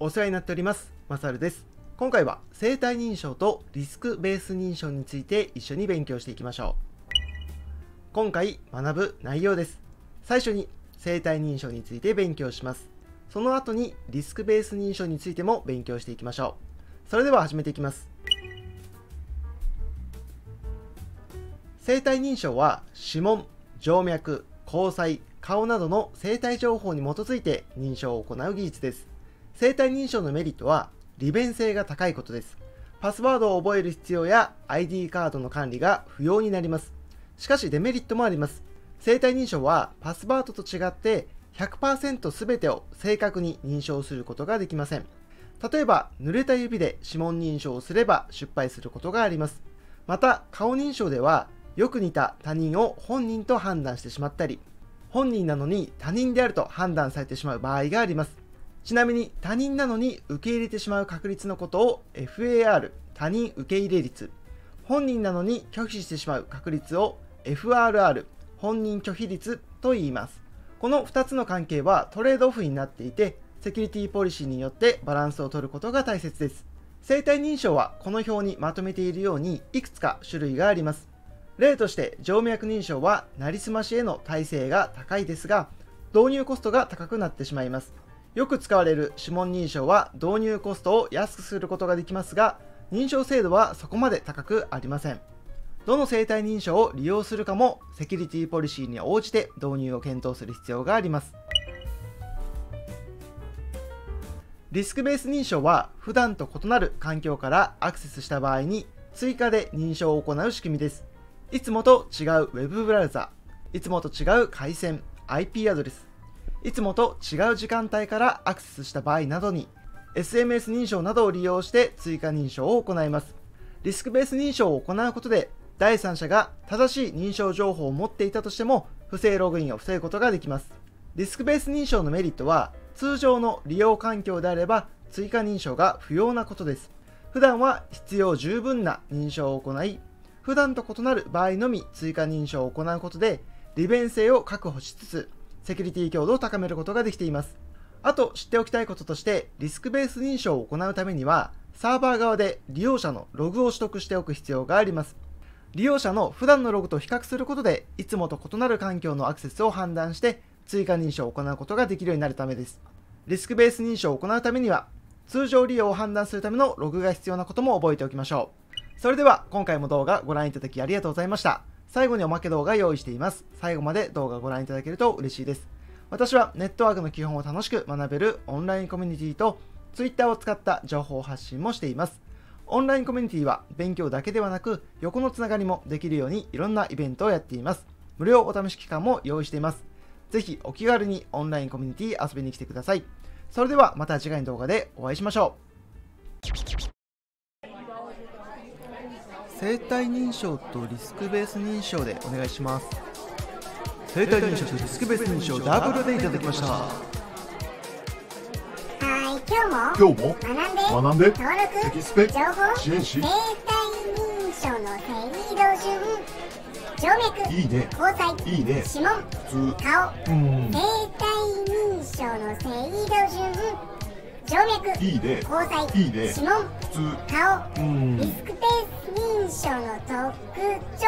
お世話になっております。マサルです。今回は生体認証とリスクベース認証について一緒に勉強していきましょう。今回学ぶ内容です。最初に生体認証について勉強します。その後にリスクベース認証についても勉強していきましょう。それでは始めていきます。生体認証は指紋、静脈、交際、顔などの生体情報に基づいて認証を行う技術です。生体認証のメリットは利便性が高いことです。パスワードを覚える必要や ID カードの管理が不要になります。しかしデメリットもあります。生体認証はパスワードと違って100%全てを正確に認証することができません。例えば、濡れた指で指紋認証をすれば失敗することがあります。また、顔認証ではよく似た他人を本人と判断してしまったり、本人なのに他人であると判断されてしまう場合があります。ちなみに他人なのに受け入れてしまう確率のことを FAR、他人受け入れ率、本人なのに拒否してしまう確率を FRR、本人拒否率と言います。この2つの関係はトレードオフになっていて、セキュリティポリシーによってバランスを取ることが大切です。生体認証はこの表にまとめているようにいくつか種類があります。例として静脈認証はなりすましへの耐性が高いですが導入コストが高くなってしまいますよく使われる指紋認証は導入コストを安くすることができますが認証精度はそこまで高くありません。どの生体認証を利用するかもセキュリティポリシーに応じて導入を検討する必要があります。リスクベース認証は普段と異なる環境からアクセスした場合に追加で認証を行う仕組みです。いつもと違う Web ブラウザ、いつもと違う回線、IP アドレス、いつもと違う時間帯からアクセスした場合などに、SMS 認証などを利用して追加認証を行います。リスクベース認証を行うことで、第三者が正しい認証情報を持っていたとしても、不正ログインを防ぐことができます。リスクベース認証のメリットは、通常の利用環境であれば追加認証が不要なことです。普段は必要十分な認証を行い、普段と異なる場合のみ追加認証を行うことで、利便性を確保しつつ、セキュリティ強度を高めることができています。あと知っておきたいこととして、リスクベース認証を行うためには、サーバー側で利用者のログを取得しておく必要があります。利用者の普段のログと比較することで、いつもと異なる環境のアクセスを判断して、追加認証を行うことができるようになるためです。リスクベース認証を行うためには、通常利用を判断するためのログが必要なことも覚えておきましょう。それでは今回も動画ご覧いただきありがとうございました。最後におまけ動画用意しています。最後まで動画をご覧いただけると嬉しいです。私はネットワークの基本を楽しく学べるオンラインコミュニティと Twitter を使った情報発信もしています。オンラインコミュニティは勉強だけではなく横のつながりもできるようにいろんなイベントをやっています。無料お試し期間も用意しています。ぜひお気軽にオンラインコミュニティ遊びに来てください。それではまた次回の動画でお会いしましょう。生体認証とリスクベース認証でお願いします。生体認証とリスクベース認証ダブルでいただきました。はい今日も今日も学んで登録テキスペ情報支援し生体認証の制度順静脈いいね。交際いいね。指紋顔うん。生体認証の制度順静脈いいね交際いいね指紋普通。顔うん。リスクベース認証の特徴。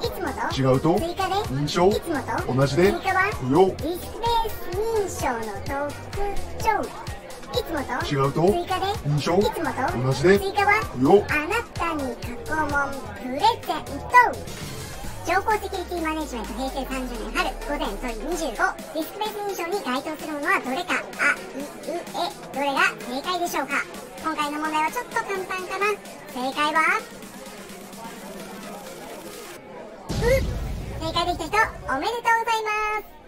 いつもと違うと？追加で認証？いつもと同じで？追加は不要？リスクベース認証の特徴。いつもと違うと？追加で認証？いつもと同じで？追加は不要？あなたに過去問プレゼント情報セキュリティマネジメント平成30年春午前問い25リスクベース認証に該当するものはどれか。あえどれが正解でしょうか？今回の問題はちょっと簡単かな？正解は？う正解できた人おめでとうございます。